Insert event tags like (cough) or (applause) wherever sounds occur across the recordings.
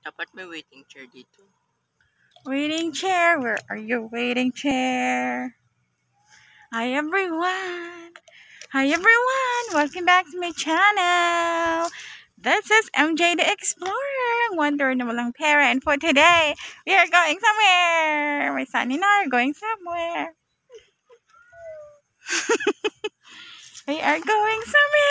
Dapat may waiting chair dito. Waiting chair, where are you waiting chair? Hi everyone! Hi everyone! Welcome back to my channel! This is MJ the Explorer, wonder na walang pera. And for today, we are going somewhere! My son and I are going somewhere. (laughs) we are going somewhere!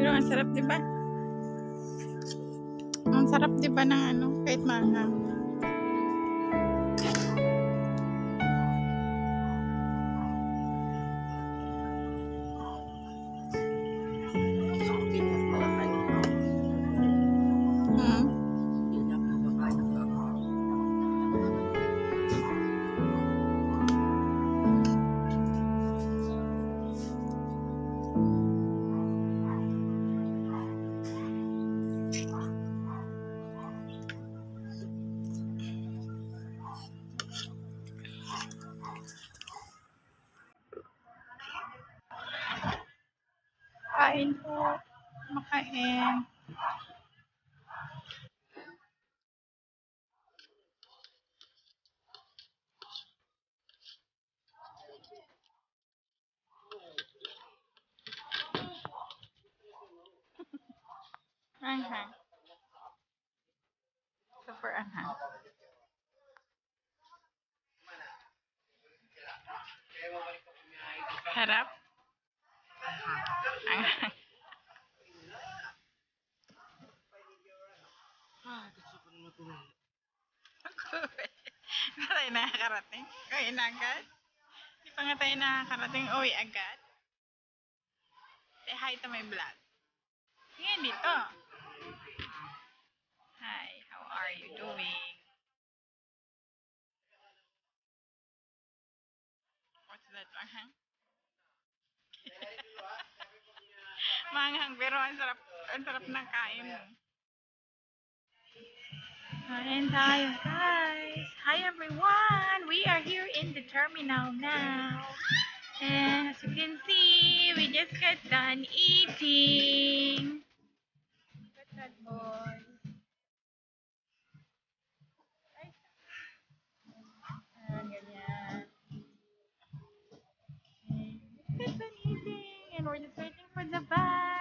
Pero ang sarap, di ba? Ang sarap, di ba, ng ano? Kahit manghang. Anghang. Super anghang. Harap. Anghang. Ah, gusto ko na kumain. Hindi tayo nakakarating. Uwi na agad. Hindi pa nga tayo nakakarating. Uwi agad. Say hi to my vlog. Sige, dito. Are you doing? What's that, manghang? (laughs) manghang, pero ang sarap, ang sarap ng kain mo. Kain tayo, guys. Hi, everyone. We are here in the terminal now. And as you can see, we just got done eating. Look at that boy. And we're just waiting for the van.